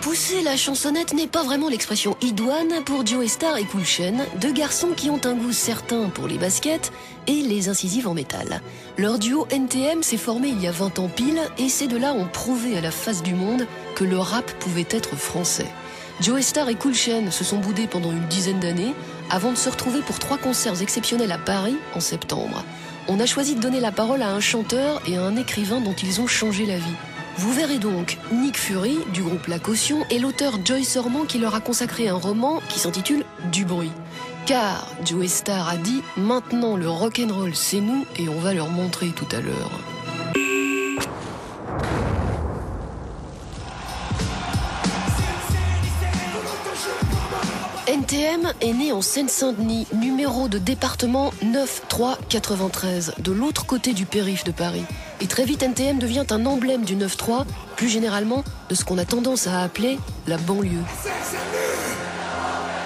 Pousser la chansonnette n'est pas vraiment l'expression idoine pour Joe Star et Cool Chain, deux garçons qui ont un goût certain pour les baskets et les incisives en métal. Leur duo NTM s'est formé il y a 20 ans pile et ces deux-là ont prouvé à la face du monde que le rap pouvait être français. Joe Star et Cool Chain se sont boudés pendant une dizaine d'années avant de se retrouver pour trois concerts exceptionnels à Paris en septembre. On a choisi de donner la parole à un chanteur et à un écrivain dont ils ont changé la vie. Vous verrez donc Nick Fury du groupe La Caution et l'auteur Joyce Orman qui leur a consacré un roman qui s'intitule Du bruit. Car Joe Star a dit maintenant le rock'n'roll c'est nous et on va leur montrer tout à l'heure. NTM est né en Seine-Saint-Denis, numéro de département 9393, de l'autre côté du périph' de Paris. Et très vite, NTM devient un emblème du 9-3, plus généralement de ce qu'on a tendance à appeler la banlieue.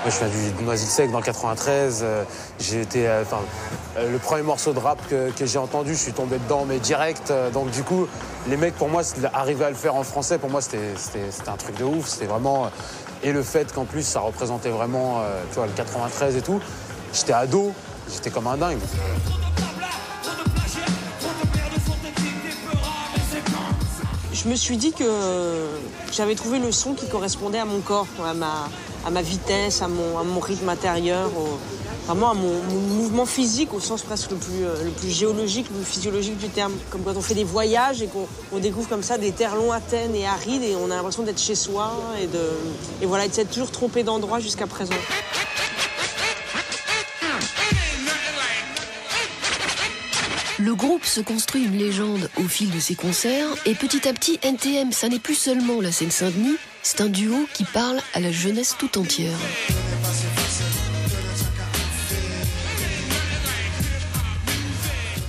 Moi, je viens du Noisy-le-Sec dans le 93. euh, j'ai été, euh, euh, le premier morceau de rap que, j'ai entendu, je suis tombé dedans, mais direct. donc du coup, les mecs, pour moi, arriver à le faire en français, pour moi, c'était, un truc de ouf. C'était vraiment, et le fait qu'en plus, ça représentait vraiment, tu vois, le 93 et tout. J'étais ado, j'étais comme un dingue. je me suis dit que j'avais trouvé le son qui correspondait à mon corps, à ma, à ma vitesse, à mon, rythme intérieur, vraiment à mon, mouvement physique au sens presque le plus, euh, le plus géologique, le plus physiologique du terme. Comme quand on fait des voyages et qu'on on découvre comme ça des terres lointaines et arides et on a l'impression d'être chez soi et, de, et voilà, de s'être toujours trompé d'endroit jusqu'à présent. Le groupe se construit une légende au fil de ses concerts et petit à petit NTM, ça n'est plus seulement la Seine-Saint-Denis, c'est un duo qui parle à la jeunesse tout entière.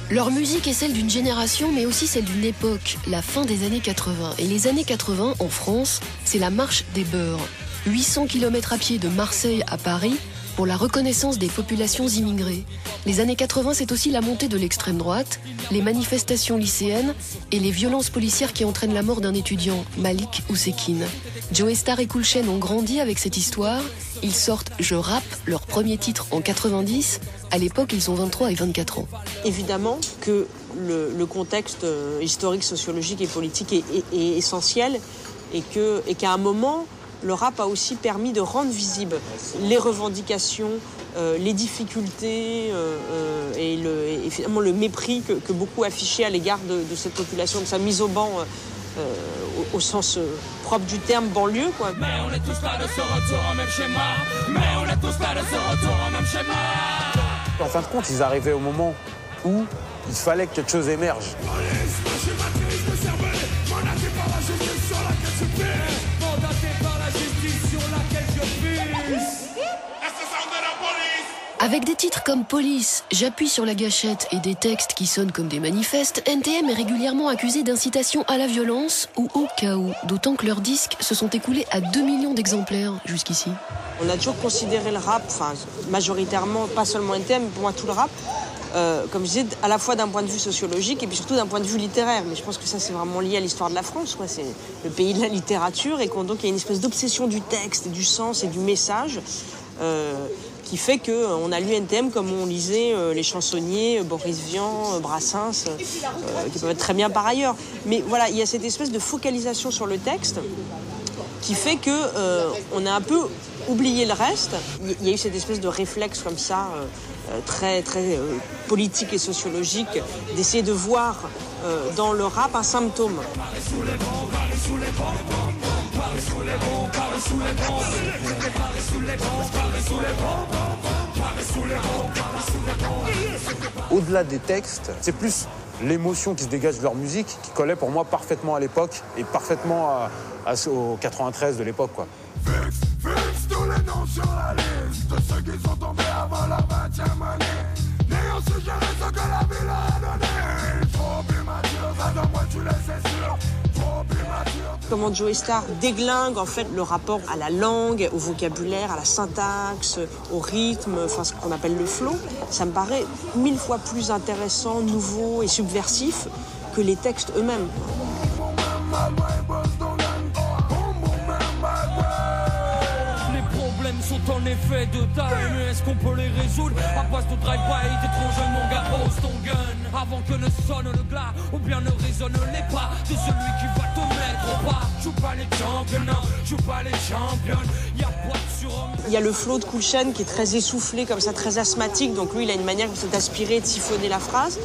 Leur musique est celle d'une génération, mais aussi celle d'une époque, la fin des années 80. Et les années 80, en France, c'est la marche des beurs. 800 km à pied de Marseille à Paris pour la reconnaissance des populations immigrées. Les années 80, c'est aussi la montée de l'extrême droite, les manifestations lycéennes et les violences policières qui entraînent la mort d'un étudiant, Malik Ousekine. Joe Star et Chain ont grandi avec cette histoire. Ils sortent Je rappe, leur premier titre en 90. À l'époque, ils ont 23 et 24 ans. évidemment que le, contexte euh, historique, sociologique et politique est, essentiel et qu'à un moment, le rap a aussi permis de rendre visibles les revendications, euh, les difficultés euh, euh, et, le, et finalement le mépris que, que beaucoup affichaient à l'égard de, de cette population, de sa mise au banc euh, au, au sens propre du terme banlieue. Quoi. Mais on est tous là de ce retour en même schéma. Mais on est tous là de ce retour en même schéma. En fin de compte, ils arrivaient au moment où il fallait que quelque chose émerge. Avec des titres comme Police, J'appuie sur la gâchette et des textes qui sonnent comme des manifestes, NTM est régulièrement accusé d'incitation à la violence ou au chaos, d'autant que leurs disques se sont écoulés à 2 millions d'exemplaires jusqu'ici. On a toujours considéré le rap, enfin majoritairement, pas seulement NTM, mais pour moi tout le rap, euh, comme je disais, à la fois d'un point de vue sociologique et puis surtout d'un point de vue littéraire. Mais je pense que ça c'est vraiment lié à l'histoire de la France. C'est le pays de la littérature et qu'on donc il y a une espèce d'obsession du texte, du sens et du message. euh, qui fait qu'on a lu NTM comme on lisait euh, les chansonniers, euh, Boris Vian, euh, Brassens, euh, euh, qui peuvent être très bien par ailleurs. Mais voilà, il y a cette espèce de focalisation sur le texte qui fait que euh, on a un peu oublié le reste. Il y a eu cette espèce de réflexe comme ça, euh, euh, très très euh, politique et sociologique, d'essayer de voir euh, dans le rap un symptôme. Au-delà des textes, c'est plus l'émotion qui se dégage de leur musique qui collait pour moi parfaitement à l'époque et parfaitement à- au 93 de l'époque. quoi. Fixe tous les noms sur la liste de ceux qui sont tombés avant leur 20e année. N'ayant suggéré ce que la vie leur a donné. Trop immature, ça de moi tu le sais sûr. Comment Joey Star déglingue en fait le rapport à la langue, au vocabulaire, à la syntaxe, au rythme, enfin ce qu'on appelle le flow. Ça me paraît mille fois plus intéressant, nouveau et subversif que les textes eux-mêmes. Sont en effet de taille, mais est-ce qu'on peut les résoudre? À base de drive-by, t'es trop jeune mon gars, pose ton gun Avant que ne sonne le glas, ou bien ne résonne les pas De celui qui va te Joue pas les champions, non, joue pas les champions Y'a pas de surhomme Il y a le flow de Kulchen qui est très essoufflé, comme ça, très asthmatique. Donc lui, il a une manière d'aspirer, de siphonner la phrase.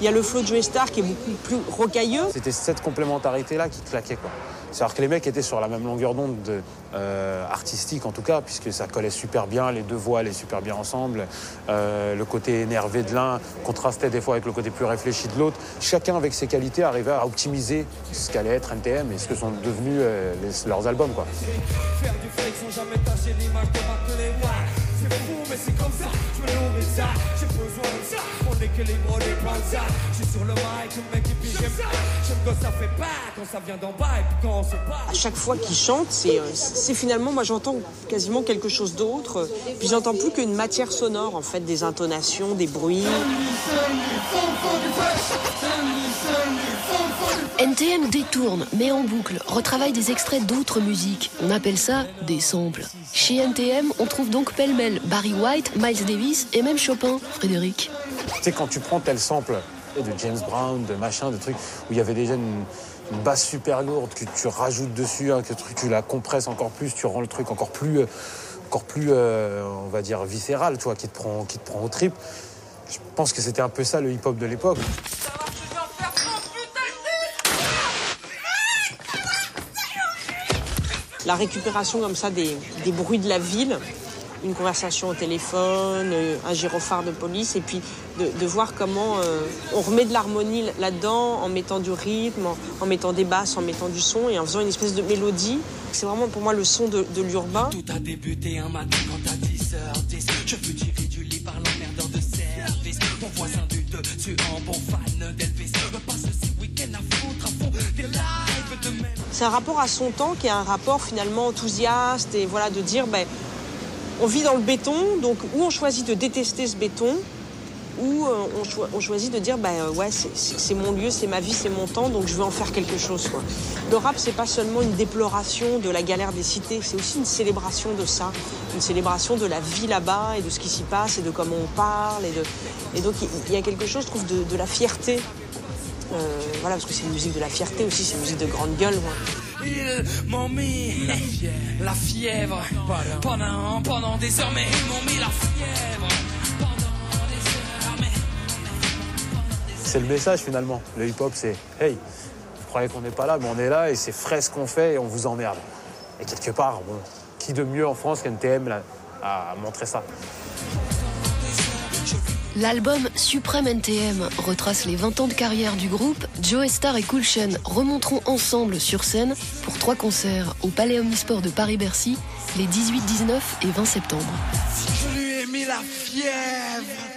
Il y a le flow de Joey Star qui est beaucoup plus rocailleux. C'était cette complémentarité-là qui claquait. quoi. C'est-à-dire que les mecs étaient sur la même longueur d'onde de- euh, artistique en tout cas, puisque ça collait super bien, les deux voix allaient super bien ensemble. Euh, le côté énervé de l'un contrastait des fois avec le côté plus réfléchi de l'autre. Chacun avec ses qualités arrivait à optimiser ce qu'allait être NTM et ce que sont devenus euh, leurs albums. C'est fou mais c'est comme ça, je me nourris ça J'ai besoin de ça, mon équilibre dépend de ça Je suis sur le mic, le mec et puis j'aime J'aime quand ça fait pas, quand ça vient d'en bas et puis quand on se bat À chaque fois qu'il chante, c'est euh, c'est finalement, moi j'entends quasiment quelque chose d'autre. Puis j'entends plus qu'une matière sonore, en fait, des intonations, des bruits. NTM détourne, met en boucle, retravaille des extraits d'autres musiques. On appelle ça des samples. Chez NTM, on trouve donc pêle-mêle Barry White, Miles Davis et même Chopin, Frédéric. Tu sais, quand tu prends tel sample de James Brown, de machin, de trucs où il y avait déjà une, basse super lourde que tu rajoutes dessus, hein, que tu, tu la compresses encore plus, tu rends le truc encore plus, euh, encore plus, euh, on va dire viscéral, tu vois, qui te prend, qui te prend au trip. Je pense que c'était un peu ça le hip-hop de l'époque. La récupération comme ça des, bruits de la ville, une conversation au téléphone, euh, un gyrophare de police, et puis de, voir comment euh, on remet de l'harmonie là-dedans en mettant du rythme, en, mettant des basses, en mettant du son et en faisant une espèce de mélodie. C'est vraiment pour moi le son de, l'urbain. Tout a débuté un matin C'est un rapport à son temps qui est un rapport finalement enthousiaste et voilà de dire ben on vit dans le béton donc ou on choisit de détester ce béton ou euh, on, choi- on choisit de dire ben ouais c'est- mon lieu, c'est ma vie, c'est mon temps donc je veux en faire quelque chose quoi. Le rap c'est pas seulement une déploration de la galère des cités, c'est aussi une célébration de ça, une célébration de la vie là-bas et de ce qui s'y passe et de comment on parle et de et donc il- y a quelque chose je trouve de la fierté euh, voilà, parce que c'est une musique de la fierté aussi, c'est une musique de grande gueule. moi. Ils m'ont mis la fièvre Pendant, pendant des heures Mais ils m'ont mis la fièvre Pendant des heures mais C'est le message finalement. Le hip-hop, c'est hey, vous croyez qu'on n'est pas là, mais on est là et c'est frais ce qu'on fait et on vous emmerde. Et quelque part, bon, qui de mieux en France qu'NTM là, a montré ça? L'album Suprême NTM retrace les 20 ans de carrière du groupe. Joe Star et Cool remonteront ensemble sur scène pour trois concerts au Palais Omnisport de Paris-Bercy les 18, 19 et 20 septembre. Je lui ai mis la fièvre